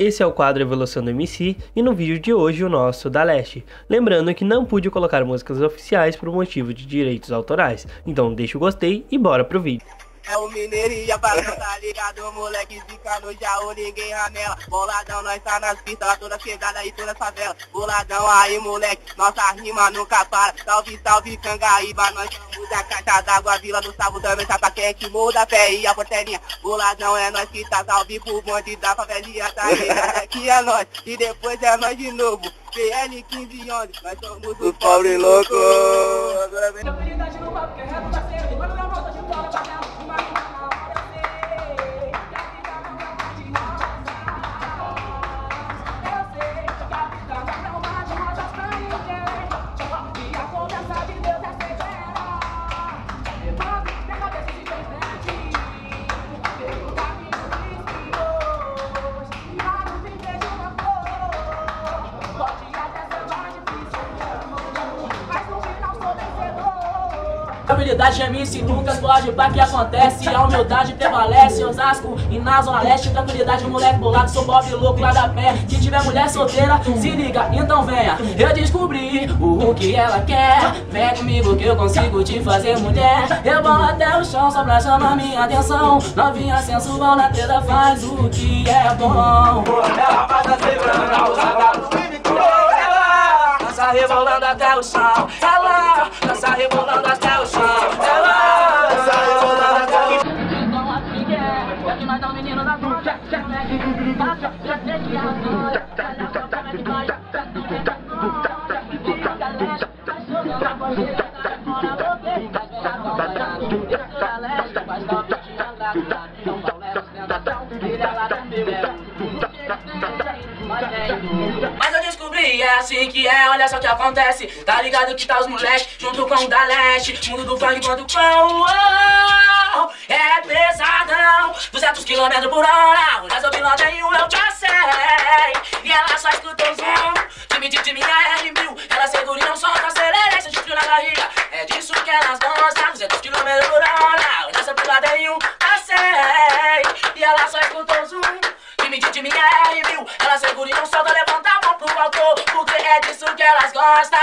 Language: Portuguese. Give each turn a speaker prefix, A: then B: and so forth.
A: Esse é o quadro Evolução do MC e no vídeo de hoje o nosso da Leste. Lembrando que não pude colocar músicas oficiais por motivo de direitos autorais, então deixa o gostei e bora pro vídeo.
B: É o mineirinha pra tá ligado, moleque zica no Jaú, ninguém ramela. Boladão, nós tá nas pistas, toda chegada e toda favela. Boladão aí, moleque, nossa rima nunca para. Salve, salve, Cangaíba, nós somos a caixa d'água Vila do Salvo também tá pra quem é que muda a fé e a portelinha Boladão é nós que tá salve pro bonde da favelinha Tá ligado, aqui é nós, e depois é nós de novo. PL 15 11, nós somos os pobre louco. Agora vem
C: Habilidade é MC Lucas, pode pra que acontece? A humildade prevalece, Osasco e na zona leste Tranquilidade, moleque bolado, sou pobre louco lá da pé Se tiver mulher solteira, se liga, então venha. Eu descobri o que ela quer. Vem comigo que eu consigo te fazer mulher. Eu vou até o chão só pra chamar minha atenção. Novinha sensual na tela faz o que é bom. Ela faz a usada ela dança rebolando até o chão. Ela dança rebolando até mas eu descobri, é assim que é, olha só o que acontece. Tá ligado que tá os moleques junto com o da leste Mundo do funk quando com oh, É pesadão 200 km por hora. Olha seu piloteio eu já sei. E ela só escuta o zoom. Time de minha R1000 Ela segura e não solta, acelera Sente frio na barriga. É disso que elas gostam 200 km por hora. Olha seu piloteio eu sei. E ela só escuta o zoom. Time de minha R1000 Ela segura e não solta, levanta a mão pro alto. Porque é disso que elas gostam